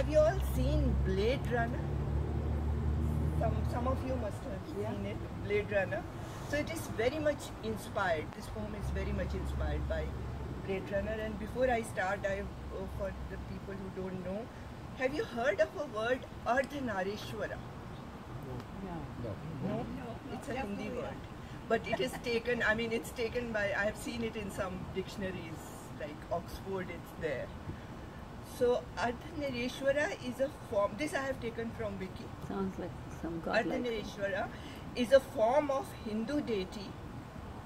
have you all seen Blade Runner? Some, some of you must have Yeah. seen it, Blade Runner. So it is very much inspired. This poem is very much inspired by Blade Runner. And before I start, I uh, for the people who don't know, have you heard of a word Ardhanarishwara? No. No, it's a Hindi word. But it is taken, I mean, it's taken by, I have seen it in some dictionaries, like Oxford, it's there. So, Ardhanarishwara is a form, this I have taken from Wiki. Sounds like some god. Ardhanarishwara is a form of Hindu deity,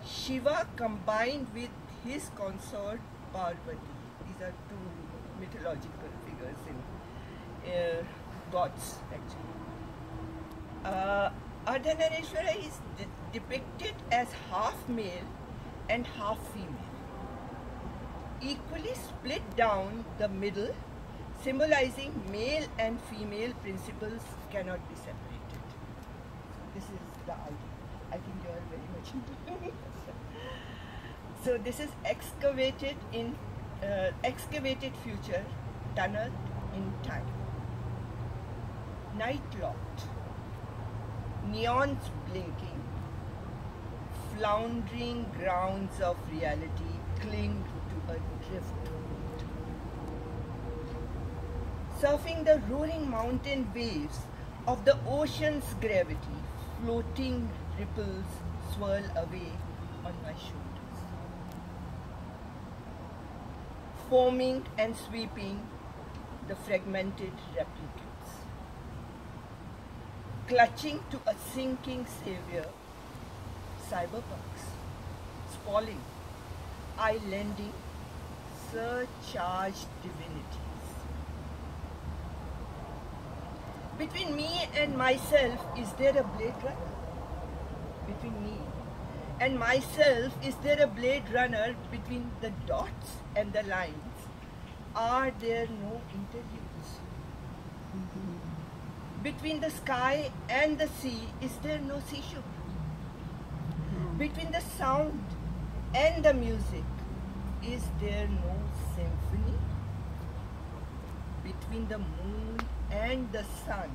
Shiva combined with his consort Parvati. These are two mythological figures in uh, gods, actually. Uh, Ardhanarishwara is de- depicted as half male and half female, equally split down the middle, symbolizing male and female principles cannot be separated. This is the idea. I think you are very much into it. So this is excavated in uh, excavated future, tunneled in time. Night locked neons blinking, floundering grounds of reality cling a driftwood. Surfing the roaring mountain waves of the ocean's gravity, floating ripples swirl away on my shoulders. Foaming and sweeping the fragmented replicants clutching to a sinking savior, cyberpunks, spalling, islanding, surcharged divinities. Between me and myself, is there a blade runner? Between me and myself, is there a blade runner between the dots and the lines? Are there no interludes? Between the sky and the sea, is there no seashore? Between the sound and the music, is there no symphony? Between the moon and the sun,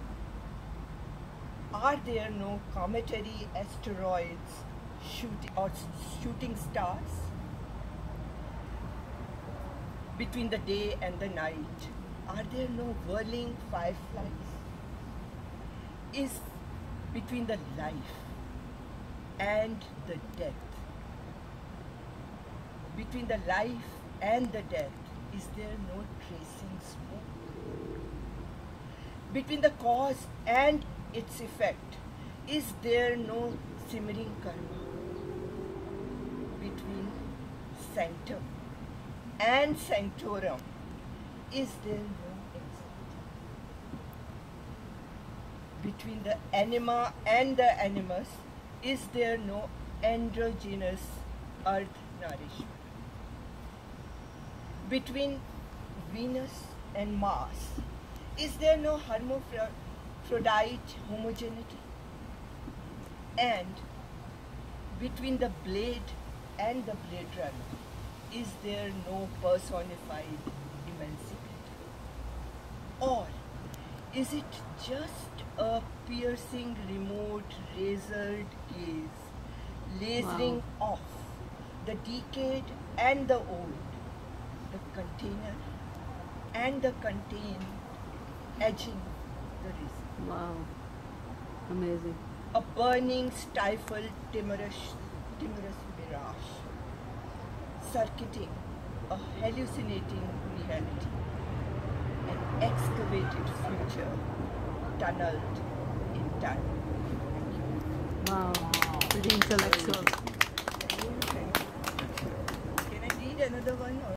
are there no cometary asteroids shoot, or shooting stars? Between the day and the night, are there no whirling fireflies? is between the life and the death. Between the life and the death, is there no tracing smoke? Between the cause and its effect, is there no simmering karma? Between sanctum and sanctorum, is there no between the anima and the animus, is there no androgynous earth nourishment? Between Venus and Mars, is there no hermaphrodite homogeneity? And between the blade and the blade runner, is there no personified emancipator? Or is it just a piercing, remote, razored gaze, lasering off the decayed and the old, the container and the contained, edging the reason? Wow. Amazing. A burning, stifled, timorous, timorous mirage, circuiting a hallucinating reality an excavated future tunneled in time. Wow. Pretty intellectual. Can I read another one or?